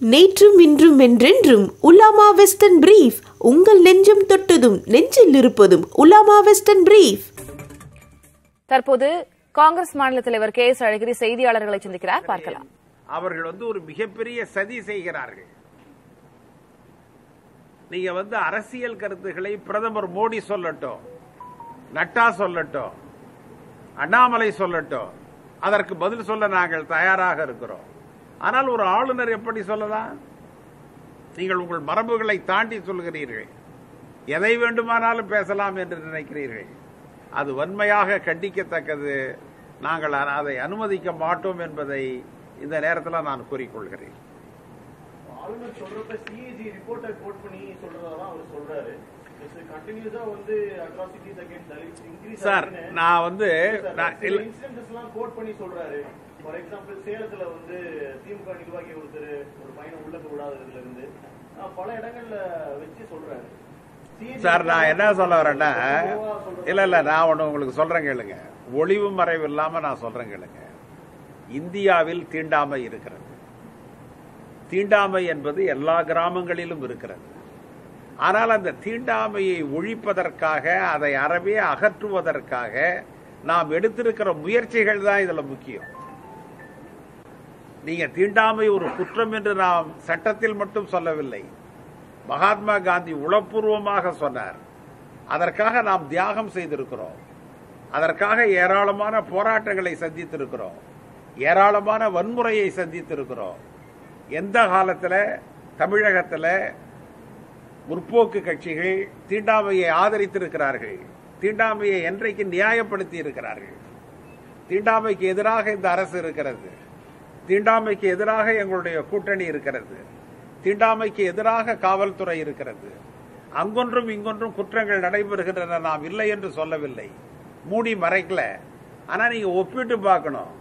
நேற்றும் இன்றும் என்றென்றும் உலாமா வெஸ்டர்ன் பிரீஃப். உங்கள் நெஞ்சம் தொட்டதும் நெஞ்சில் இருப்பதும் உலாமா வெஸ்டர்ன் பிரீஃப். தற்போது காங்கிரஸ் மாநில தலைவர் கே எஸ் அழகிரி செய்தியாளர்களை சந்திக்கிறார். பார்க்கலாம். அவர்கள் வந்து ஒரு மிகப்பெரிய சதி செய்கிறார்கள். நீங்க வந்து அரசியல் கருத்துக்களை பிரதமர் மோடி சொல்லட்டும் நட்டா சொல்லட்டும் அண்ணாமலை சொல்லட்டும் அதற்கு பதில் சொல்ல நாங்கள் தயாராக இருக்கிறோம். ஆனால் ஒரு ஆளுநர் எப்படி சொல்லலாம்? நீங்கள் உங்கள் மரபுகளை தாண்டி சொல்கிறீர்கள். எதை வேண்டுமானாலும் பேசலாம் என்று நினைக்கிறீர்கள். அது வன்மையாக கண்டிக்கத்தக்கது. நாங்கள் அதை அனுமதிக்க மாட்டோம் என்பதை இந்த நேரத்தில் நான் கூறிக்கொள்கிறேன். சார் நான் வந்து ஃபார் எக்ஸாம்பிள் சேலத்துல வந்து திமுக நிர்வாகி ஒருத்தர் ஒரு பையனை உள்ள விடாததுல இருந்து பல இடங்கள்ல வச்சு சொல்றாரு. சார் நான் என்ன சொல்ல வரேன்னா இல்ல இல்ல நான் ஒண்ணு உங்களுக்கு சொல்றேன் கேளுங்க. ஒளிவு மறைவு இல்லாம நான் சொல்றேன் கேளுங்க. இந்தியாவில் தீண்டாமை இருக்கிறது. தீண்டாமை என்பது எல்லா கிராமங்களிலும் இருக்கிறது. ஆனால் அந்த தீண்டாமையை ஒழிப்பதற்காக அதை அறவே அகற்றுவதற்காக நாம் எடுத்திருக்கிற முயற்சிகள் தான் இதுல முக்கியம். நீங்கள் தீண்டாமை ஒரு குற்றம் என்று நாம் சட்டத்தில் மட்டும் சொல்லவில்லை. மகாத்மா காந்தி உளப்பூர்வமாக சொன்னார். அதற்காக நாம் தியாகம் செய்திருக்கிறோம். அதற்காக ஏராளமான போராட்டங்களை சந்தித்திருக்கிறோம். ஏராளமான வன்முறையை சந்தித்திருக்கிறோம். எந்த காலத்தில்? தமிழகத்தில் முற்போக்கு கட்சிகள் தீண்டாமையை ஆதரித்திருக்கிறார்கள். தீண்டாமையை என்றைக்கு நியாயப்படுத்தி இருக்கிறார்கள் தீண்டாமைக்கு எதிராக இந்த அரசு இருக்கிறது. தீண்டாமைக்கு எதிராக எங்களுடைய கூட்டணி இருக்கிறது. தீண்டாமைக்கு எதிராக காவல்துறை இருக்கிறது. அங்கொன்றும் இங்கொன்றும் குற்றங்கள் நடைபெறுகின்றன நாம் இல்லை என்று சொல்லவில்லை. மூடி மறைக்கல. ஆனா நீங்க ஒப்பிட்டு பார்க்கணும்.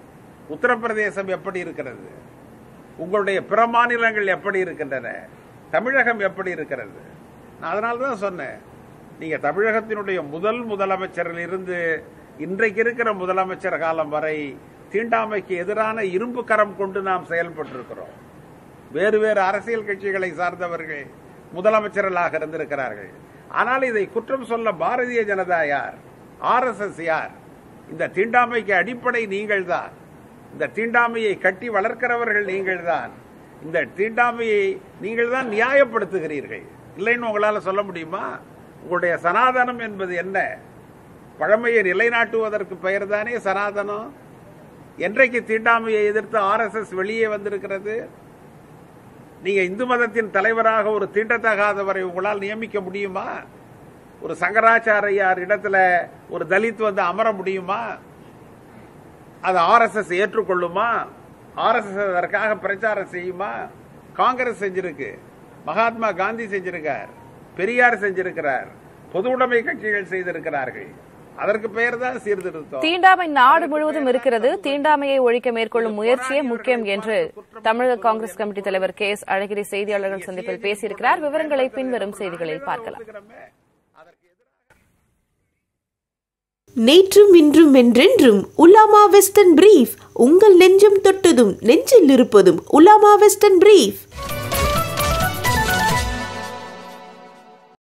உத்தரப்பிரதேசம் எப்படி இருக்கிறது? உங்களுடைய பிற மாநிலங்கள் எப்படி இருக்கின்றன? தமிழகம் எப்படி இருக்கிறது? நான் அதனால தான் சொன்னேன். நீங்க தமிழகத்தினுடைய முதல் முதலமைச்சரில் இருந்து இன்றைக்கு இருக்கிற முதலமைச்சர் காலம் வரை தீண்டாமைக்கு எதிரான இரும்பு கரம் கொண்டு நாம் செயல்பட்டிருக்கிறோம். வேறு வேறு அரசியல் கட்சிகளை சார்ந்தவர்கள் முதலமைச்சர்களாக இருந்திருக்கிறார்கள். ஆனால் இதை குற்றம் சொல்ல பாரதிய ஜனதா யார்? ஆர்எஸ்எஸ் யார்? இந்த தீண்டாமைக்கு அடிப்படை நீங்கள்தான். இந்த தீண்டாமையை கட்டி வளர்க்கிறவர்கள் நீங்கள்தான். இந்த தீண்டாமையை நீங்கள் தான் நியாயப்படுத்துகிறீர்கள். இல்லைன்னு உங்களால் சொல்ல முடியுமா? உங்களுடைய சனாதனம் என்பது என்ன? பழமையை நிலைநாட்டுவதற்கு பெயர்தானே சனாதனம்? என்றைக்கு தீண்டாமையை எதிர்த்து ஆர்எஸ்எஸ் வெளியே வந்திருக்கிறது? நீங்க இந்து மதத்தின் தலைவராக ஒரு தீண்டத்தகாதவரை உங்களால் நியமிக்க முடியுமா? ஒரு சங்கராச்சாரியார் இடத்துல ஒரு தலித் வந்து அமர முடியுமா? அது ஆர்எஸ்எஸ் ஏற்றுக்கொள்ளுமா? ஆர்எஸ்எஸ் அதற்காக பிரச்சாரம் செய்யுமா? காங்கிரஸ் செஞ்சிருக்கு மகாத்மா காந்தி செஞ்சிருக்கார் பெரியார் செஞ்சிருக்கிறார் பொது உடைமை கட்சிகள் செய்திருக்கிறார்கள். அதற்கு பெயர் தான் சீர்திருத்தம். தீண்டாமை நாடு முழுவதும் இருக்கிறது. தீண்டாமையை ஒழிக்க மேற்கொள்ளும் முயற்சியே முக்கியம் என்று தமிழக காங்கிரஸ் கமிட்டி தலைவர் கே எஸ் அழகிரி செய்தியாளர்கள் சந்திப்பில் பேசியிருக்கிறார். விவரங்களை பின்வரும் செய்திகளில் பார்க்கலாம். நேற்றும் இன்றும் என்றென்றும் உலாமா வெஸ்டர்ன் பிரீஃப். உங்கள் நெஞ்சம் தொட்டதும் நெஞ்சில் இருப்பதும் உலாமா வெஸ்டர்ன் பிரீஃப்.